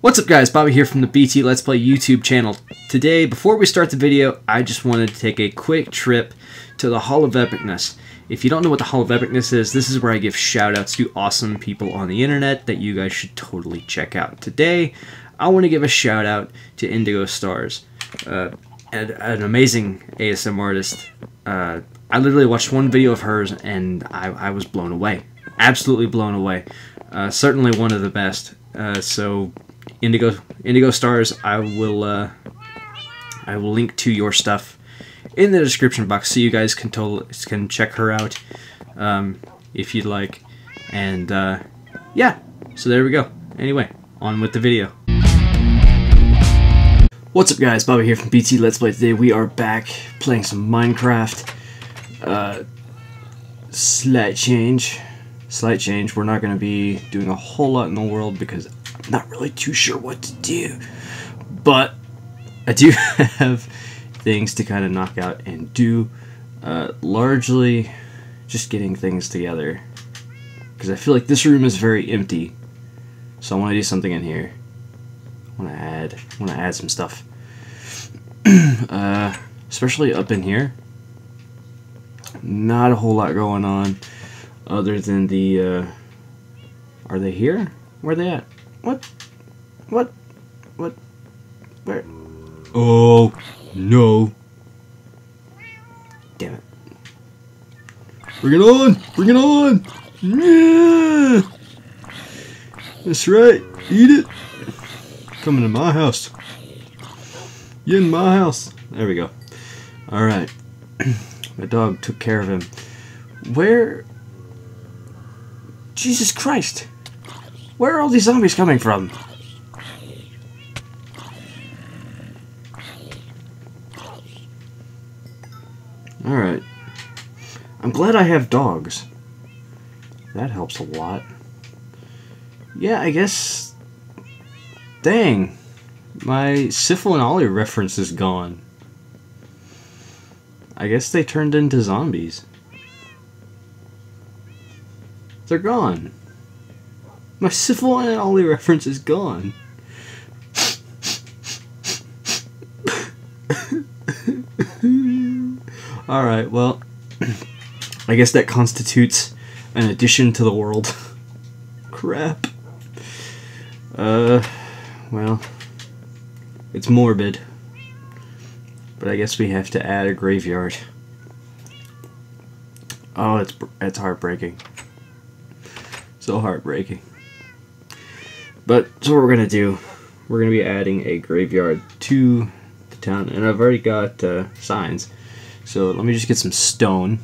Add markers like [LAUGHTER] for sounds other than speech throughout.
What's up guys, Bobby here from the BT Let's Play YouTube channel. Today, before we start the video, I just wanted to take a quick trip to the Hall of Epicness. If you don't know what the Hall of Epicness is, this is where I give shoutouts to awesome people on the internet that you guys should totally check out. Today, I want to give a shout out to Indigo Stars, uh, an, an, amazing ASMR artist. Uh, I literally watched one video of hers and I, I was blown away. Absolutely blown away. Uh, certainly one of the best. Uh, so Indigo Indigo Stars, I will uh, I will link to your stuff in the description box so you guys can can check her out um, if you'd like. And uh, yeah, so there we go. Anyway, on with the video. What's up guys, Bobby here from BT Let's Play. Today we are back playing some Minecraft. Uh, slight change. Slight change. We're not going to be doing a whole lot in the world because not really too sure what to do. But I do [LAUGHS] have things to kind of knock out and do. Uh, largely just getting things together. Because I feel like this room is very empty. So I want to do something in here. I want to add, I want to add some stuff. [CLEARS THROAT] uh, especially up in here. Not a whole lot going on other than the, uh, are they here? Where are they at? What? What? What? Where? Oh, no. Damn it. Bring it on! Bring it on! Yeah! That's right. Eat it. Coming to my house. You in my house. There we go. Alright. [CLEARS THROAT] my dog took care of him. Where... Jesus Christ! Where are all these zombies coming from? Alright. I'm glad I have dogs. That helps a lot. Yeah, I guess... Dang. My Sifl and Olly reference is gone. I guess they turned into zombies. They're gone. My Sifl and Olly reference is gone. Alright, well, I guess that constitutes an addition to the world. Crap. Uh, well, it's morbid. But I guess we have to add a graveyard. Oh, it's, it's heartbreaking. So heartbreaking. But so what we're gonna do, we're gonna be adding a graveyard to the town, and I've already got uh, signs. So let me just get some stone.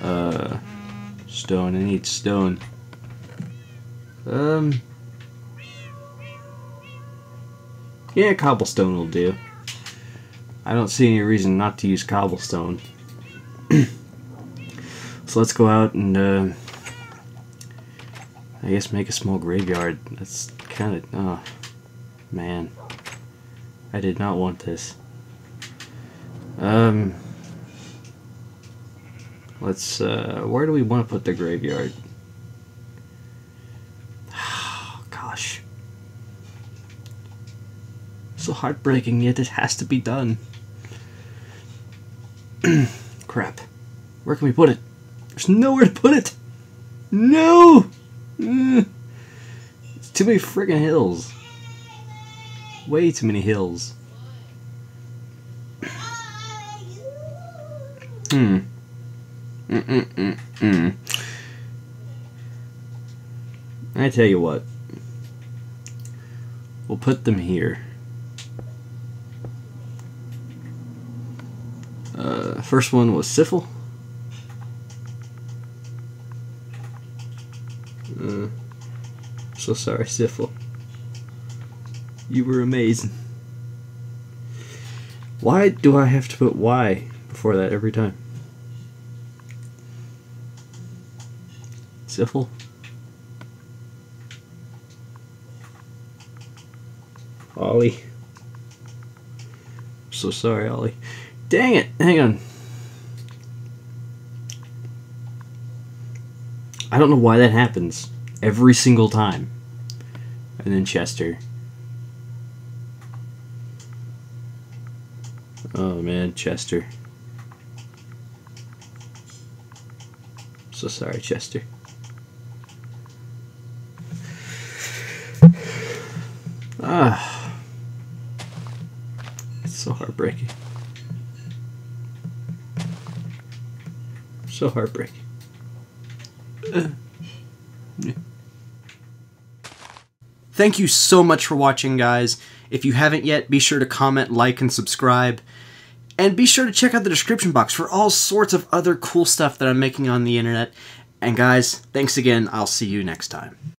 Uh, stone. I need stone. Um. Yeah, cobblestone will do. I don't see any reason not to use cobblestone. [CLEARS THROAT] so let's go out and. Uh, I guess make a small graveyard. That's kind of... Oh, man. I did not want this. Um... Let's, uh, where do we want to put the graveyard? [SIGHS] Gosh. So heartbreaking, yet it has to be done. [CLEARS THROAT] Crap. Where can we put it? There's nowhere to put it! No! It's too many friggin' hills. Way too many hills. Hmm. Mm -mm -mm -mm. I tell you what. We'll put them here. Uh, first one was Sifl. Uh, so sorry, Sifl. You were amazing. Why do I have to put Y before that every time? Sifl? Olly. So sorry, Olly. Dang it! Hang on. I don't know why that happens every single time. And then Chester. Oh man, Chester. So sorry, Chester. Ah. It's so heartbreaking. So heartbreaking. Thank you so much for watching, guys. If you haven't yet, be sure to comment, like, and subscribe. And be sure to check out the description box for all sorts of other cool stuff that I'm making on the internet. And guys, thanks again. I'll see you next time.